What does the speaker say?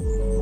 you